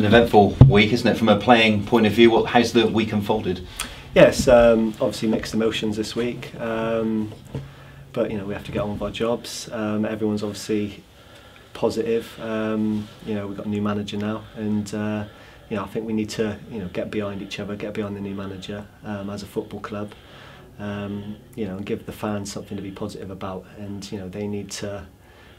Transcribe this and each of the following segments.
an eventful week, isn't it, from a playing point of view? What, how's the week unfolded? Yes, um, obviously mixed emotions this week, um, but you know we have to get on with our jobs. Um, everyone's obviously positive. Um, you know we've got a new manager now, and uh, you know I think we need to you know get behind each other, get behind the new manager um, as a football club. Um, you know, and give the fans something to be positive about, and you know they need to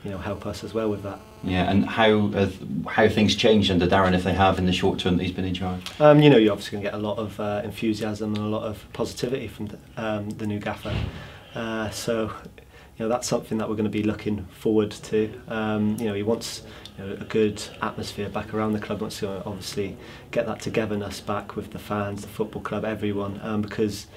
you know, help us as well with that. Yeah, and how have, how things changed under Darren if they have in the short term that he's been in charge? Um, you know, you're obviously going to get a lot of uh, enthusiasm and a lot of positivity from the, um, the new gaffer. Uh, so, you know, that's something that we're going to be looking forward to. Um, you know, he wants you know, a good atmosphere back around the club. Wants to obviously get that togetherness back with the fans, the football club, everyone, um, because,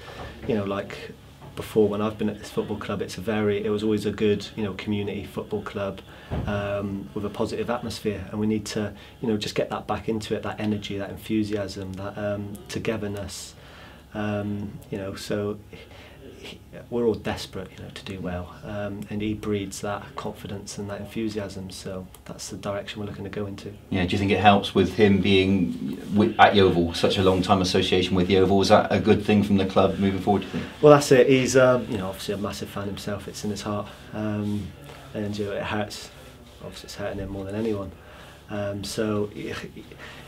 you know, like before when I've been at this football club it's a very it was always a good you know community football club um, with a positive atmosphere. And we need to you know just get that back into it that energy that enthusiasm that um, togetherness. Um, you know so we're all desperate, you know, to do well, um, and he breeds that confidence and that enthusiasm. So that's the direction we're looking to go into. Yeah, do you think it helps with him being at Yeovil such a long time association with Yeovil? Is that a good thing from the club moving forward? Do you think? Well, that's it. He's um, you know obviously a massive fan himself. It's in his heart, um, and you know, it hurts. Obviously, it's hurting him more than anyone. Um, so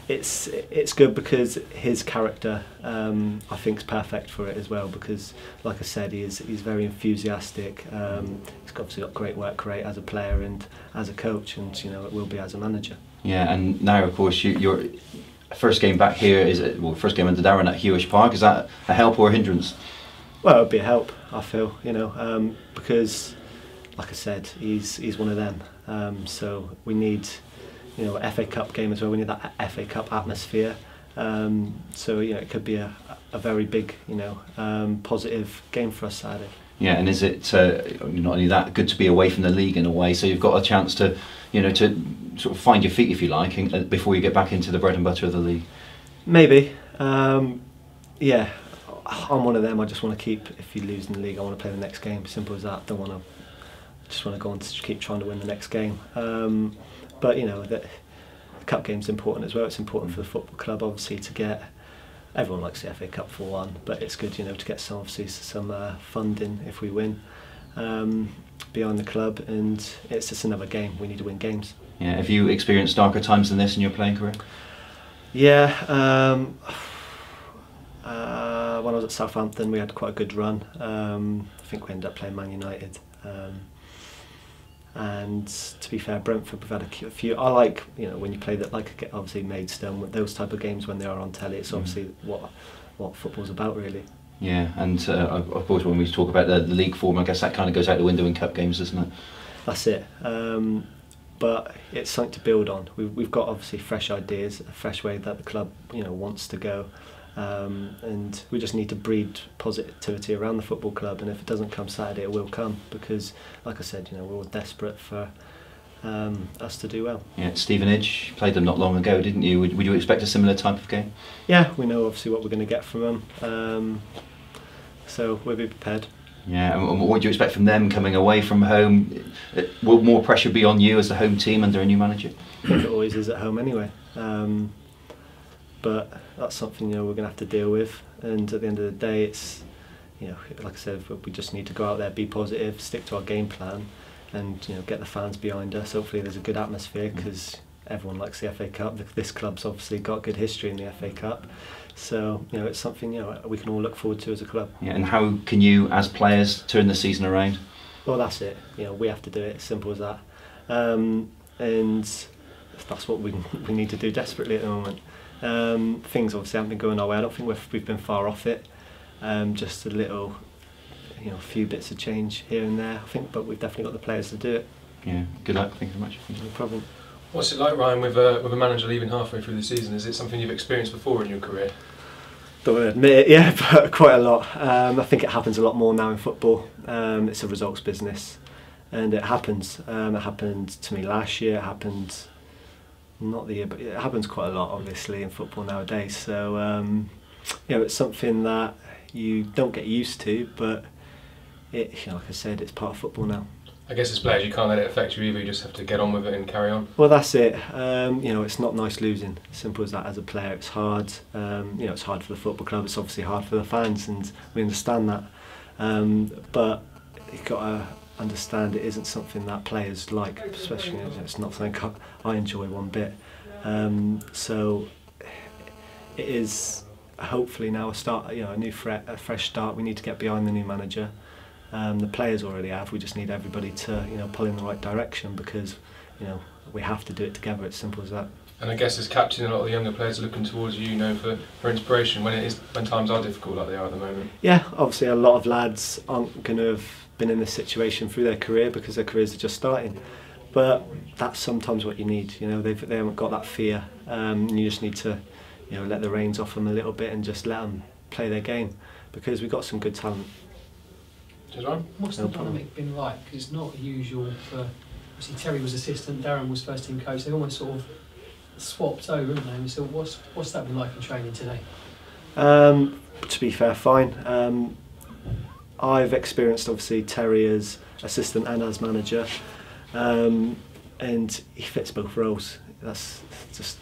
it's it's good because his character um, I think is perfect for it as well because like I said he is he's very enthusiastic. Um, he's obviously got great work rate as a player and as a coach and you know it will be as a manager. Yeah and now of course you, your first game back here is it, well first game under Darren at Huish Park. Is that a help or a hindrance? Well it would be a help I feel you know um, because like I said he's he's one of them. Um, so we need you know FA Cup game as well. We need that FA Cup atmosphere. Um, so you know it could be a, a very big you know um, positive game for us Saturday. Yeah, and is it uh, not only that good to be away from the league in a way? So you've got a chance to, you know, to sort of find your feet if you like, uh, before you get back into the bread and butter of the league. Maybe, um, yeah. I'm one of them. I just want to keep. If you lose in the league, I want to play the next game. Simple as that. Don't want to. Just want to go on to keep trying to win the next game. Um, but you know the, the cup game's important as well. It's important for the football club, obviously, to get. Everyone likes the FA Cup for one, but it's good, you know, to get some obviously some uh, funding if we win um, behind the club, and it's just another game. We need to win games. Yeah. Have you experienced darker times than this in your playing career? Yeah. Um, uh, when I was at Southampton, we had quite a good run. Um, I think we ended up playing Man United. Um, and to be fair, Brentford have had a few. I like you know when you play that like obviously Maidstone those type of games when they are on telly. It's mm. obviously mm. what what football's about really. Yeah, and uh, of course when we talk about the, the league form, I guess that kind of goes out the window in cup games, doesn't it? That's it. Um, but it's something to build on. We've, we've got obviously fresh ideas, a fresh way that the club you know wants to go. Um, and we just need to breed positivity around the football club and if it doesn't come Saturday it will come because like I said you know we're all desperate for um, us to do well. Yeah, Stevenage played them not long ago didn't you? Would, would you expect a similar type of game? Yeah, we know obviously what we're going to get from them um, so we'll be prepared. Yeah, and what do you expect from them coming away from home? Uh, will more pressure be on you as the home team under a new manager? I think it always is at home anyway. Um, but that's something you know we're going to have to deal with. And at the end of the day, it's you know like I said, we just need to go out there, be positive, stick to our game plan, and you know get the fans behind us. Hopefully, there's a good atmosphere because everyone likes the FA Cup. This club's obviously got good history in the FA Cup. So you know it's something you know we can all look forward to as a club. Yeah, and how can you, as players, turn the season around? Well, that's it. You know, we have to do it. Simple as that. Um, and that's what we we need to do desperately at the moment. Um, things obviously haven't been going our way. I don't think we've, we've been far off it. Um, just a little, you know, a few bits of change here and there. I think, but we've definitely got the players to do it. Yeah. Good luck. Thank you very much. No problem. What's it like, Ryan, with a, with a manager leaving halfway through the season? Is it something you've experienced before in your career? Don't want to admit it, yeah, but quite a lot. Um, I think it happens a lot more now in football. Um, it's a results business, and it happens. Um, it happened to me last year. It happened not the year, but it happens quite a lot, obviously, in football nowadays. So, um, you know, it's something that you don't get used to, but it, you know, like I said, it's part of football now. I guess as players, you can't let it affect you either. You just have to get on with it and carry on. Well, that's it. Um, you know, it's not nice losing. Simple as that. As a player, it's hard. Um, you know, it's hard for the football club. It's obviously hard for the fans, and we understand that. Um, but you've got to understand it isn't something that players like, especially it's not something I enjoy one bit. Um, so it is hopefully now a start, you know, a new fre a fresh start. We need to get behind the new manager. Um, the players already have. We just need everybody to, you know, pull in the right direction because, you know, we have to do it together. It's simple as that. And I guess as captain, a lot of the younger players are looking towards you, you know, for, for inspiration when it is when times are difficult like they are at the moment. Yeah, obviously a lot of lads aren't going to have been in this situation through their career because their careers are just starting. But that's sometimes what you need. You know, they've, they haven't got that fear. Um, you just need to, you know, let the reins off them a little bit and just let them play their game because we've got some good talent. What's the dynamic been like? Because it's not usual for. Obviously, Terry was assistant, Darren was first team coach. They almost sort of swapped over, haven't they? So, what's what's that been like in training today? Um, to be fair, fine. Um, I've experienced obviously Terry as assistant and as manager, um, and he fits both roles. That's just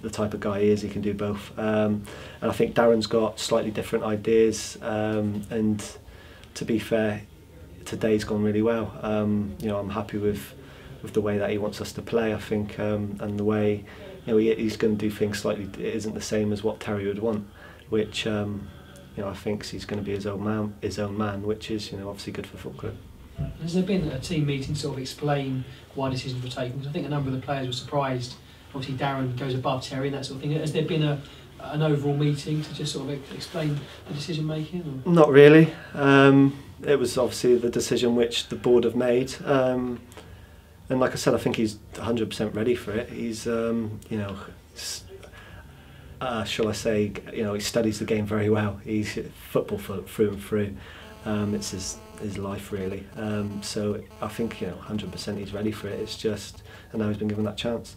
the type of guy he is. He can do both, um, and I think Darren's got slightly different ideas. Um, and to be fair, today's gone really well. Um, you know, I'm happy with with the way that he wants us to play. I think, um, and the way you know he, he's going to do things slightly. It isn't the same as what Terry would want, which um, you know I think he's going to be his own man, his own man, which is you know obviously good for football. Has there been a team meeting to sort of explain why decisions were taken? Because I think a number of the players were surprised. Obviously, Darren goes above Terry and that sort of thing. Has there been a an overall meeting to just sort of explain the decision making? Not really. Um, it was obviously the decision which the board have made. Um, And like I said, I think he's 100% ready for it. He's, um, you know, uh, shall I say, you know, he studies the game very well. He's football through and through. Um, it's his his life really. Um, so I think you know 100% he's ready for it. It's just, and now he's been given that chance.